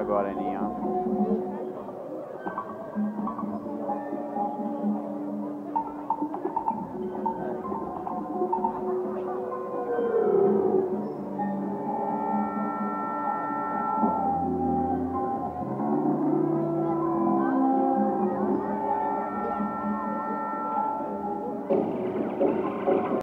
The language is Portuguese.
Agora, Aninha.